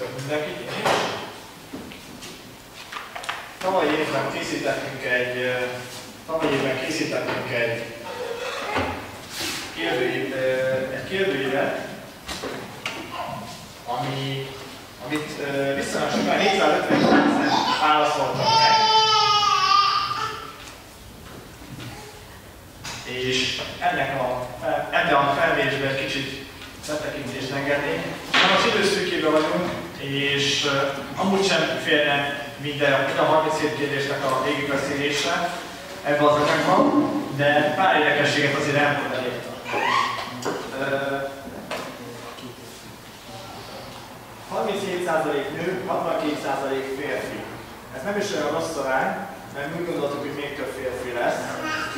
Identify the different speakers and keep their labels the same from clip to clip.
Speaker 1: Köszönöm mindenkit, én is. Tavaly évben készítettünk egy, ö, tavaly évben készítettünk egy kérdőív, egy kérdőívet, ami, amit viszonylag sokan 450 válaszoltak meg. És ennek a, ebben a felmérésben egy kicsit betekintést. Nem az időszűkében vagyunk, és amúgy sem férne minden, minden 37 kérdésnek a végigbeszélése ebbe az anyagba, de pár érdekességet azért elmondani. Uh, 37% nő, 62% férfi. Ez nem is olyan rossz arány, mert úgy gondoltuk, hogy még több férfi lesz.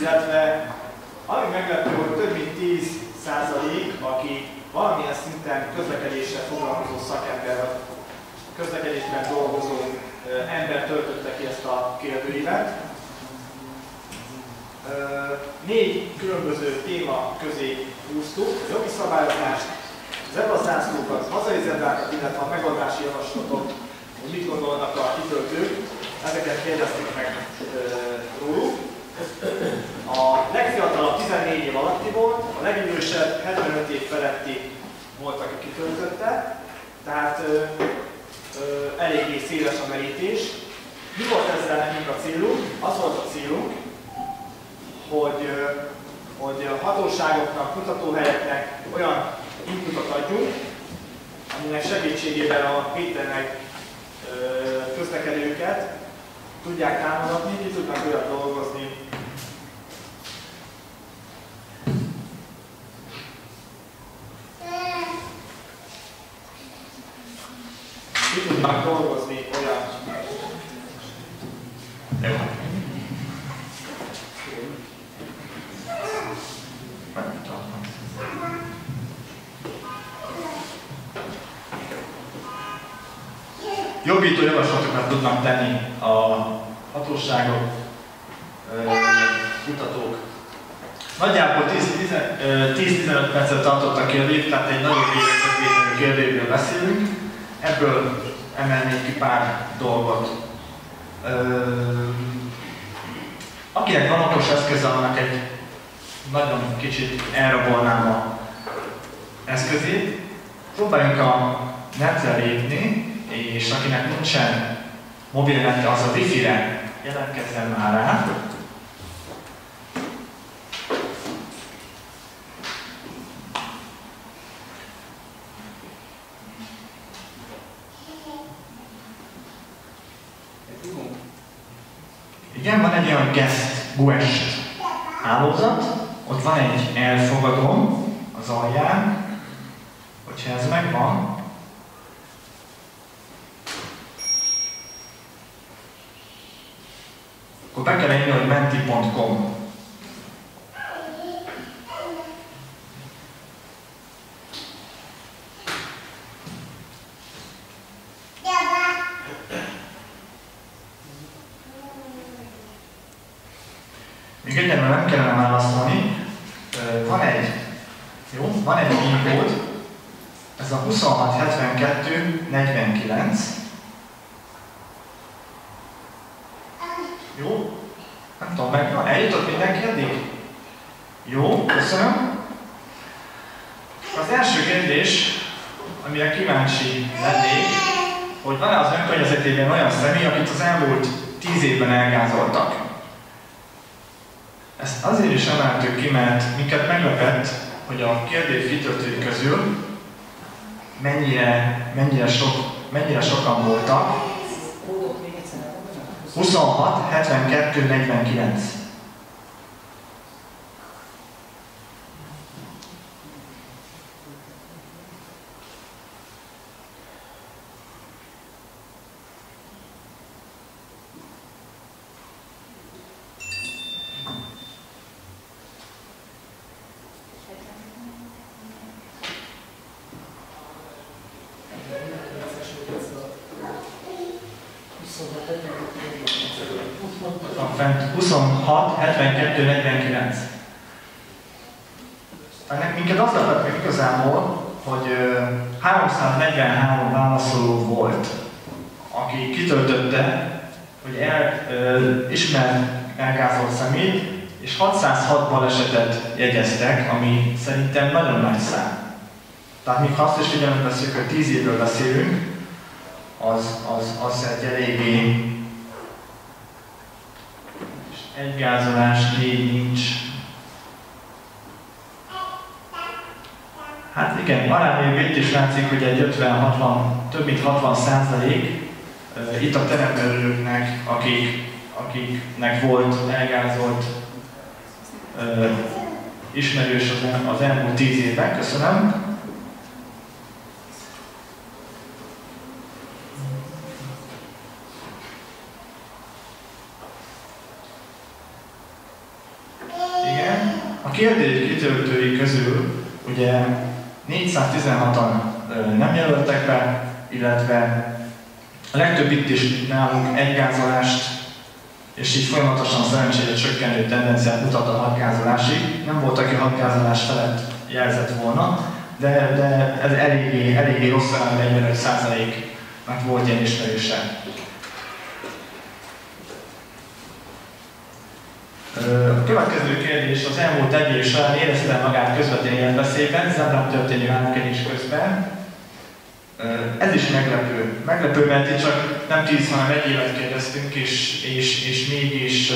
Speaker 1: Illetve ami meglepő, hogy több mint 10 százalék, aki valamilyen szinten közlekedéssel foglalkozó szakember, vagy közlekedésben dolgozó ember töltötte ki ezt a kérdőívet. Négy különböző téma közé húztuk, jogi szabályozást, zebrazászlókat, hazai zebrákat, illetve a megoldási javaslatok, hogy mit gondolnak a kitöltők, ezeket kérdeztük meg róluk. A legfiatalabb 14 év alatti volt, a legidősebb 75 év feletti volt, aki kitöltötte, tehát ö, ö, eléggé széles a merítés. Mi volt ezzel nekünk a célunk? Az volt a célunk, hogy, ö, hogy a hatóságoknak, kutatóhelyeknek olyan inputot adjunk, aminek segítségével a Péternek közlekedőket tudják támogatni, ki tudnak olyat dolgozni, ki tudnak dolgozni olyan Jó. Jobbító javaslatokat tudnak tenni a hatóságok, kutatók. Nagyjából 10-15 percet tartott a kérdés, tehát egy nagyon részletvételű kérdésről beszélünk. Ebből emelnék ki pár dolgot. Akinek van okos eszköze, annak egy nagyon kicsit elrabolnám a eszközét. Próbáljunk a netre lépni, és akinek nincsen mobilnetje, az a wifi-re jelentkezzen már rá. Igen, van egy olyan guest guest hálózat, ott van egy elfogadom az alján, hogyha ez megvan, akkor be kell írni, hogy menti.com. Még egyenlően nem kellene válaszolni. Van egy, jó, van egy kód, ez a 2672 49, Jó? Nem tudom, meg van. Eljutott mindenki eddig? Jó, köszönöm. Az első kérdés, amire kíváncsi lennék, hogy van-e az önkörnyezetében olyan személy, akit az elmúlt tíz évben elgázoltak? Ezt azért is emeltük ki, mert minket meglepett, hogy a kérdés kitöltői közül mennyire, mennyire, sok, mennyire sokan voltak, 26, 72, 49. Van fent 26, 72, 49. Ennek minket az lepett meg igazából, hogy 343 válaszoló volt, aki kitöltötte, hogy el, ö, ismer elgázolt szemét, és 606 balesetet jegyeztek, ami szerintem nagyon nagy szám. Tehát még ha azt is figyelembe veszük, hogy 10 évről beszélünk, az, az, az egy eléggé egy gázolás, négy nincs. Hát igen, arányaiban itt is látszik, hogy egy 50-60, több mint 60 százalék itt a terepelőknek, akik, akiknek volt elgázolt uh, ismerős az, el, az elmúlt 10 évben, köszönöm. Igen, a kérdés kitöltői közül ugye 416-an nem jelöltek be, illetve a legtöbb itt is nálunk egygázolást és így folyamatosan szerencsére csökkenő tendenciát mutat a hadgázolásig. Nem volt, aki hadgázolás felett jelzett volna, de, de ez eléggé, eléggé rossz, 45%-nak volt ilyen ismerőse. A következő kérdés az elmúlt egy év során érezte magát közvetlen életveszélyben, zábrán történő átkelés közben. Ez is meglepő. Meglepő, mert itt csak nem 10, hanem egy évet kérdeztünk, és, és, és mégis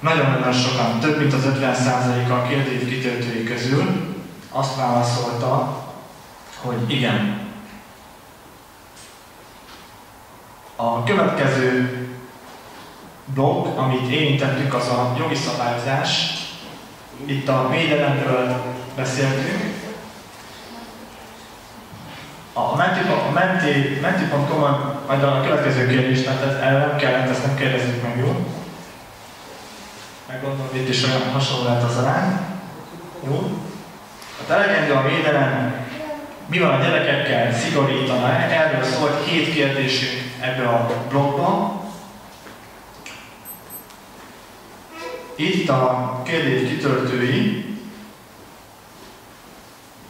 Speaker 1: nagyon-nagyon sokan, több mint az 50%-a a kérdés kitöltői közül azt válaszolta, hogy igen. A következő blokk, amit érintettük, az a jogi szabályozás. Itt a védelemről beszéltünk, a menti, menti majd a következő kérdés, tehát ez nem kellett, ezt nem kérdezzük meg, jó? Meggondolom, itt is olyan hasonló lehet az arány. Jó? A elegendő a védelem, mi van a gyerekekkel, szigorítana Erről szólt két kérdésünk ebbe a blogban. Itt a kérdés kitöltői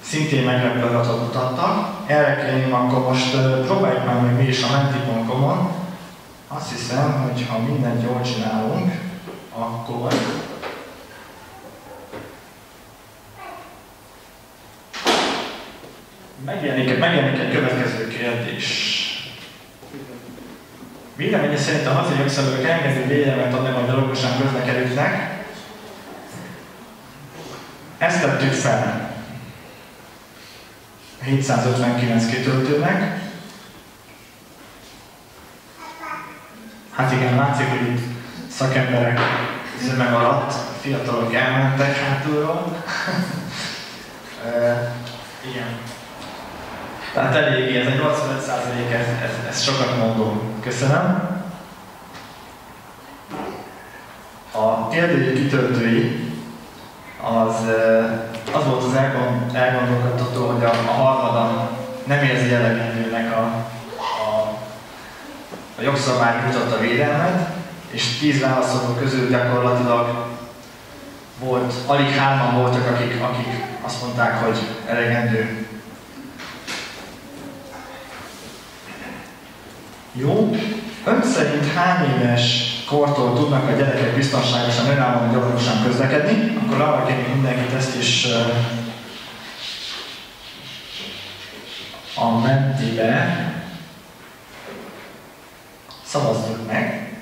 Speaker 1: szintén meglepő adatot mutattak. Erre kérném, akkor most próbáljuk meg mi is a menti.com-on. Azt hiszem, hogy ha mindent jól csinálunk, akkor megjelenik, megjelenik egy következő kérdés. Véleménye szerint a hazai jogszabályok engedő védelmet adnak a gyalogosan közlekedőknek. Ezt tettük fel. 759 kitöltőnek. Hát igen, látszik, hogy itt szakemberek zömeg alatt, fiatalok elmentek hátulról. e, igen. Tehát eléggé, ez egy 85 ez, ez, ez sokat mondom. Köszönöm. A kérdői kitöltői az az volt az elgondolkodható, hogy a, a harmadan nem érzi elegendőnek a, a, a jogszabály mutatta védelmet, és tíz válaszoló közül gyakorlatilag volt, alig hárman voltak, akik, akik azt mondták, hogy elegendő. Jó. Ön szerint hány éves kortól tudnak a gyerekek biztonságosan, önállóan, gyakorlatosan közlekedni, akkor arra kérnék mindenkit ezt is a mentibe szavazzuk meg.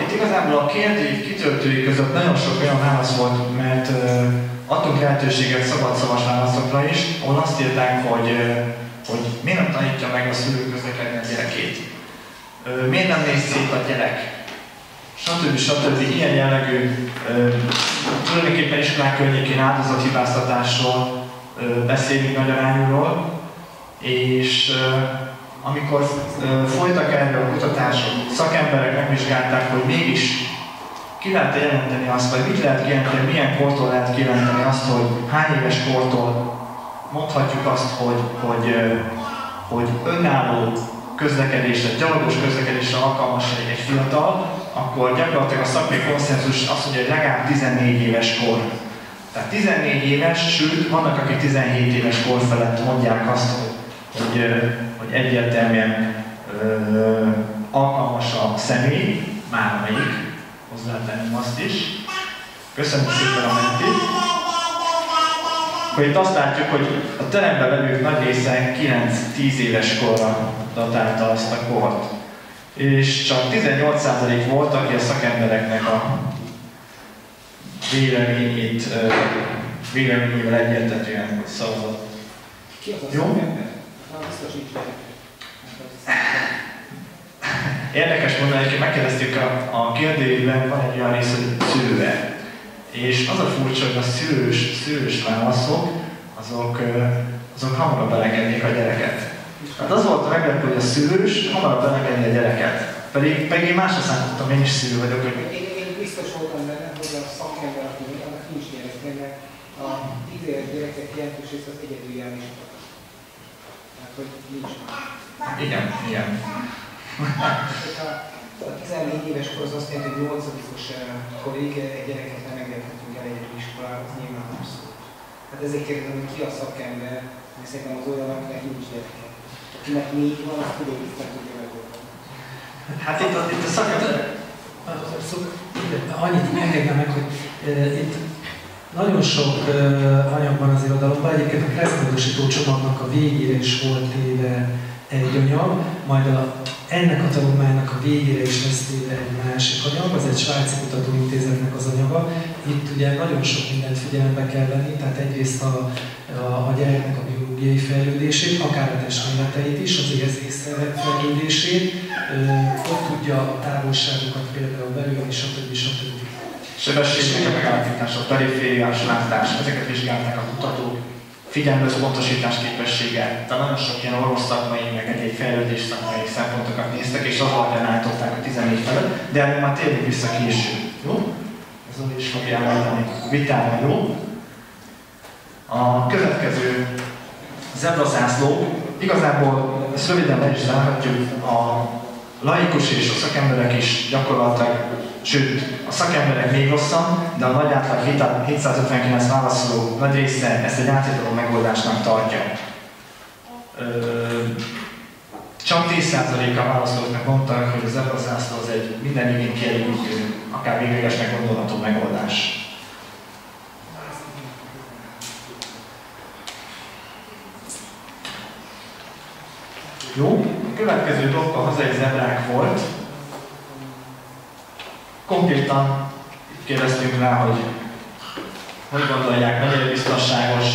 Speaker 1: Itt igazából a kérdőív kitöltői között nagyon sok olyan válasz volt, mert adtunk lehetőséget szabadszavas válaszokra is, ahol azt írták, hogy, hogy miért nem tanítja meg a szülő közlekedni a gyerekét. Miért nem néz szét a gyerek? Stb. stb. Ilyen jellegű, tulajdonképpen iskolák környékén áldozathibáztatásról beszélünk nagy arányúról, és amikor folytak erről a kutatások, szakemberek megvizsgálták, hogy mégis ki lehet jelenteni azt, vagy mit lehet kijelenteni, milyen kortól lehet kijelenteni azt, hogy hány éves kortól mondhatjuk azt, hogy, hogy, hogy önálló közlekedésre, gyalogos közlekedésre alkalmas egy, egy fiatal, akkor gyakorlatilag a szakmai konszenzus azt mondja, hogy legalább 14 éves kor. Tehát 14 éves, sőt, vannak, akik 17 éves kor felett mondják azt, hogy, hogy, hogy egyértelműen ö, alkalmas a személy, már melyik, hozzátenném azt is. Köszönöm szépen a mentit. Akkor itt azt látjuk, hogy a teremben levők nagy része 9-10 éves korra datálta ezt a kort. És csak 18% volt, aki a szakembereknek a véleményét, véleményével egyértelműen szavazott.
Speaker 2: Ki az a
Speaker 1: Jó?
Speaker 2: szakember? Biztosíts meg.
Speaker 1: Érdekes mondani, hogy megkérdeztük a, a kérdőjében, van egy olyan rész, hogy szülőe. És az a furcsa, hogy a szülős, szülős válaszok, azok, azok hamarabb belegednék a gyereket. Hát az volt a meglepő, hogy a szülős hamarabb belegedni a gyereket. Pedig, pedig én másra számítottam, én is szülő vagyok, hogy
Speaker 3: Én, én biztos voltam benne, hogy a szakember, annak nincs gyereke, mert a 10 éves gyerekek jelentős része az egyedül jár is Tehát, hogy nincs más.
Speaker 1: igen, igen.
Speaker 3: A 14 éves kor az azt jelenti, hogy 8 korig egy gyereket nem engedhetünk el egyedül az nyilván nem szó. Hát ezért kérdezem, hogy ki a szakember, mert szerintem az olyan, akinek nincs gyereke. Akinek négy van, az tudod, hogy nem tudja megoldani.
Speaker 1: Hát itt a, itt a szakember...
Speaker 4: Annyit engedne meg, hogy uh, itt nagyon sok uh, anyag van az irodalomban, egyébként a keresztmódosító csomagnak a végére is volt téve egy anyag, majd a, ennek a tanulmánynak a végére is lesz téve egy másik anyag, az egy svájci kutatóintézetnek az anyaga. Itt ugye nagyon sok mindent figyelembe kell venni, tehát egyrészt a, a, a gyereknek a biológiai fejlődését, akár a testméreteit is, az érzékszervek fejlődését, hogy tudja a távolságokat például belőle, stb. stb.
Speaker 1: sebességek, megállapítások, perifériás látás, ezeket vizsgálták a kutatók, figyelmező pontosítás képessége, tehát nagyon sok ilyen orvos szakmai, meg egy fejlődés szakmai szempontokat néztek, és az alapján állították a 14 felett, de erről már térjünk vissza később. Jó? Ez Zoli is fogja elmondani vitára, jó? A következő zebrazászló, igazából ezt röviden le is zárhatjuk, a laikus és a szakemberek is gyakorlatilag, sőt, a szakemberek még rosszabb, de a nagy átlag 759 válaszoló nagy része ezt egy átadó megoldásnak tartja. Csak 10%-a válaszolóknak mondták, hogy az zebrazászló az egy minden igény kielégítő, akár véglegesnek gondolható megoldás. Jó, következő dolog a hazai zebrák volt. Konkrétan kérdeztünk rá, hogy hogy gondolják, mennyire biztonságos,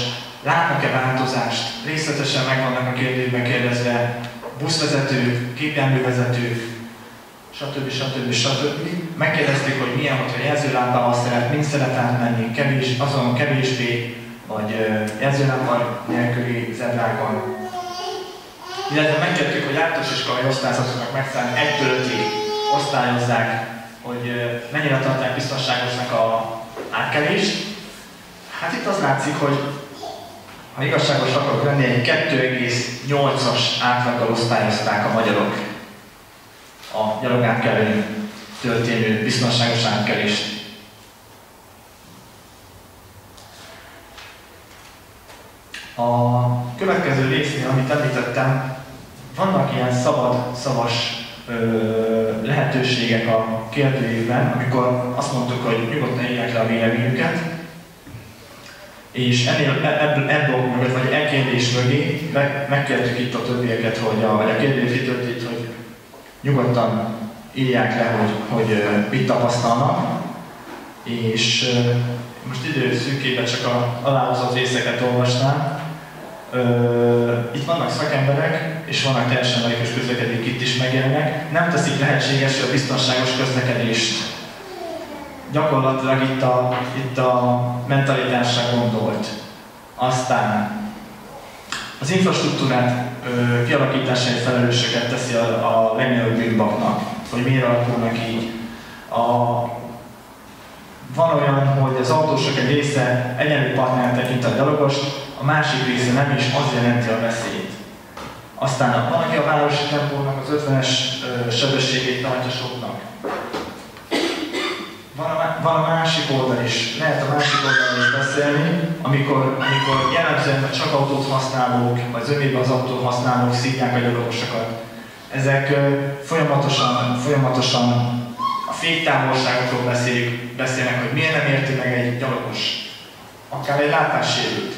Speaker 1: látnak-e változást, részletesen meg vannak a kérdésben kérdezve, buszvezető, gépjárművezető, stb. stb. stb. Megkérdezték, hogy milyen, hogyha jelzőlámpával szeret, mind szeret átmenni, kevés, azon kevésbé, vagy ö, jelzőlámpa nélküli zebrákon. Illetve megkértük, hogy általános iskolai osztályzatoknak megfelelően 1 5 osztályozzák, hogy mennyire tartják biztonságosnak a átkelést. Hát itt az látszik, hogy ha igazságos akarok lenni, egy 2,8-as átlaggal osztályozták a magyarok a gyalogátkelőn történő biztonságos átkelést. A következő résznél, amit említettem, vannak ilyen szabad, szavas ö, lehetőségek a kérdőjében, amikor azt mondtuk, hogy nyugodtan írják le a véleményüket, és ennél, ebből, ebből mögött, vagy e kérdés mögé meg, megkértük itt a többieket, hogy a, vagy a kérdés itt, hogy nyugodtan írják le, hogy, hogy mit tapasztalnak, és most időszűkében csak a aláhozott részeket olvasnám. Itt vannak szakemberek, és vannak teljesen laikus közlekedők itt is megjelennek. Nem teszik lehetséges a biztonságos közlekedést. Gyakorlatilag itt a, itt a mentalitásra gondolt. Aztán az infrastruktúrát ö, kialakításáért felelősöket teszi a, a legnagyobb bűnbaknak, hogy miért alakulnak így. A, van olyan, hogy az autósok egy része egyenlő partneren tekint a gyalogost, a másik része nem is, az jelenti a veszélyt. Aztán van, aki a városi tempónak az 50-es sebességét tartja soknak. Van a, van a másik oldal is, lehet a másik oldalon is beszélni, amikor, amikor jellemzően csak autót használók, vagy zömében az autót használók szívják a gyalogosokat. Ezek folyamatosan, folyamatosan a féktávolságokról beszélik, beszélnek, hogy miért nem érti meg egy gyalogos, akár egy látássérült,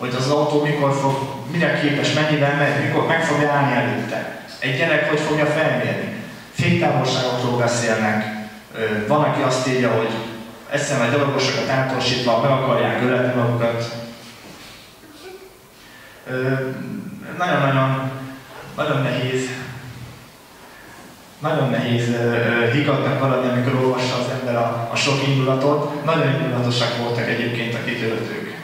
Speaker 1: hogy az autó mikor fog, mire képes, mennyivel megy, mikor meg fogja állni előtte. Egy gyerek hogy fogja felmérni. Féktávolságokról beszélnek, van, aki azt írja, hogy egyszerűen a gyalogosokat átosítva meg akarják öletni magukat. Nagyon-nagyon nagyon nehéz nagyon nehéz higgadnak maradni, amikor olvassa az ember a, a sok indulatot. Nagyon indulatosak voltak egyébként a kitöltők.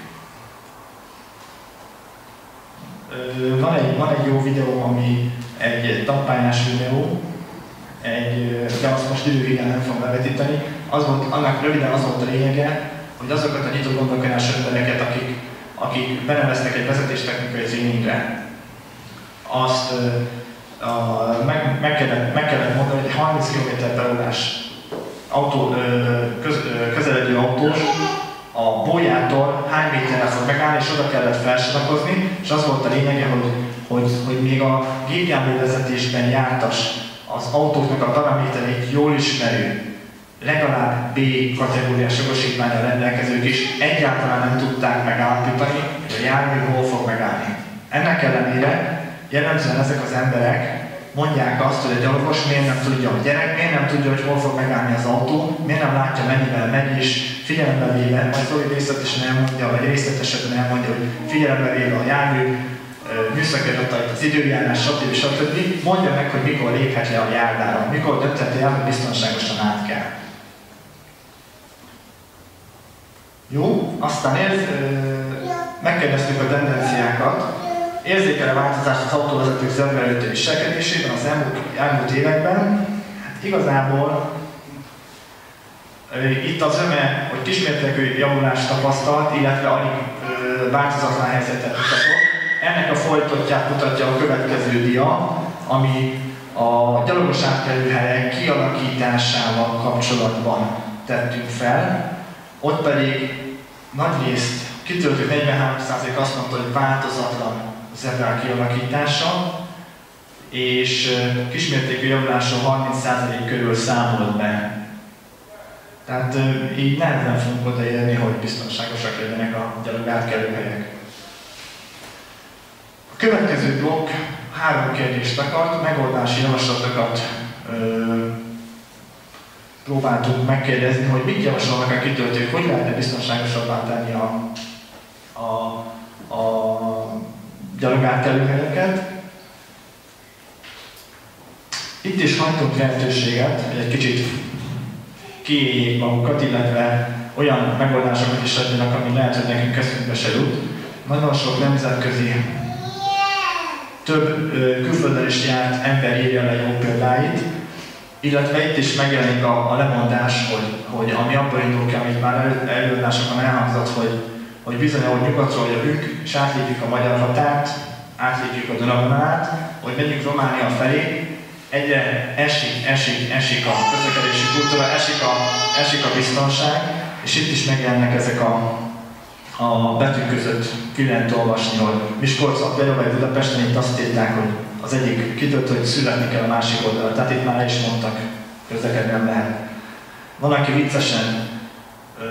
Speaker 1: Uh, van, egy, van egy jó videó, ami egy tampányás videó, egy, de azt most időhiány nem fogom bevetíteni. Az volt, annak röviden az volt a lényege, hogy azokat a nyitott gondolkodás embereket, akik, akik beneveztek egy vezetéstechnikai tréningre, azt a, meg, meg, kellett, meg kellett mondani, hogy 30 km per órás autó, köz, közeledő autós a bolyától hány méterre fog megállni, és oda kellett felsorakozni, és az volt a lényege, hogy, hogy, hogy még a gépjárművezetésben jártas az autóknak a paraméterét jól ismerő, legalább B kategóriás jogosítványra rendelkezők is egyáltalán nem tudták megállapítani, hogy a jármű hol fog megállni. Ennek ellenére jellemzően ezek az emberek mondják azt, hogy a gyalogos miért nem tudja, a gyerek miért nem tudja, hogy hol fog megállni az autó, miért nem látja, mennyivel megy, és figyelembe véve, majd Zoli részletesen elmondja, vagy részletesen elmondja, hogy figyelembe véve a jármű műszaki adatait, az időjárás, stb. stb. Mondja meg, hogy mikor léphet le a járdára, mikor döntheti el, hogy biztonságosan át kell. Jó, aztán érz, megkérdeztük a tendenciákat, érzékel a változást az autóvezetők zömmelőtő viselkedésében az elmúlt, elmúlt években. Hát igazából itt az öme, hogy kismértékű javulást tapasztalt, illetve alig változatlan helyzetet mutatott. Ennek a folytatját mutatja a következő dia, ami a gyalogos átkelőhelyek kialakításával kapcsolatban tettünk fel. Ott pedig nagy részt kitöltő 43% azt mondta, hogy változatlan zebrák kialakítása, és kismértékű javulása 30% körül számolt be. Tehát így nehezen fogunk odaérni, hogy biztonságosak legyenek a gyalog helyek. A következő blokk három kérdést akart, megoldási javaslatokat ö, próbáltunk megkérdezni, hogy mit javasolnak a kitöltők, hogy lehetne biztonságosabbá tenni a, a, a gyalogátkelőhelyeket. Itt is hagytunk lehetőséget, hogy egy kicsit kiéljék magukat, illetve olyan megoldásokat is adjanak, ami lehet, hogy nekünk eszünkbe se jut. Nagyon sok nemzetközi több külföldön is járt ember írja le jó példáit, illetve itt is megjelenik a, a lemondás, hogy, hogy ami abból indul ki, amit már előadásokon elhangzott, hogy, hogy bizony, ahogy nyugatról jövünk, és átlépjük a magyar határt, átlépjük a Dunavonalát, hogy megyünk Románia felé, egyre esik, esik, esik a közlekedési kultúra, esik a, esik a biztonság, és itt is megjelennek ezek a a betűk között ki lehet olvasni, hogy Miskolc, például vagy Budapesten itt azt írták, hogy az egyik kitört, hogy születni kell a másik oldalra. Tehát itt már is mondtak, közlekedni nem lehet. Van, aki viccesen ö,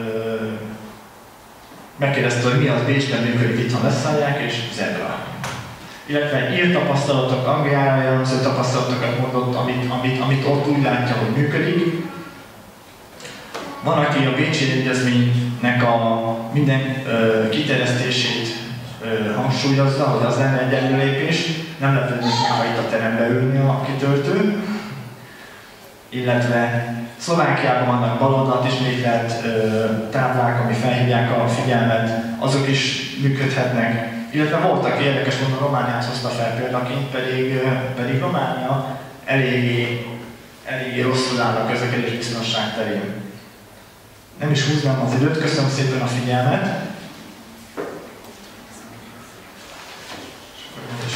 Speaker 1: megkérdezte, hogy mi az Bécsben működik, itthon leszállják, és zebra. Illetve írt tapasztalatok, Angliára jellemző tapasztalatokat mondott, amit, amit, amit ott úgy látja, hogy működik, van, aki a Bécsi Egyezménynek a minden ö, kiterjesztését ö, hangsúlyozza, hogy az lenne egy előlépés, nem meg, ha itt a terembe ülni a kitöltő. Illetve Szlovákiában vannak baloldalt is lételt táblák, ami felhívják a figyelmet, azok is működhetnek. Illetve voltak érdekes módon Romániát hozta fel példaként, pedig, pedig Románia eléggé, eléggé rosszul áll a közlekedés biztonság terén. Nem is húznám az időt, köszönöm szépen a figyelmet. És